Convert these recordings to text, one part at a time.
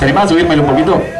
¿Te animás a subírmelo un poquito?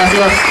願いします。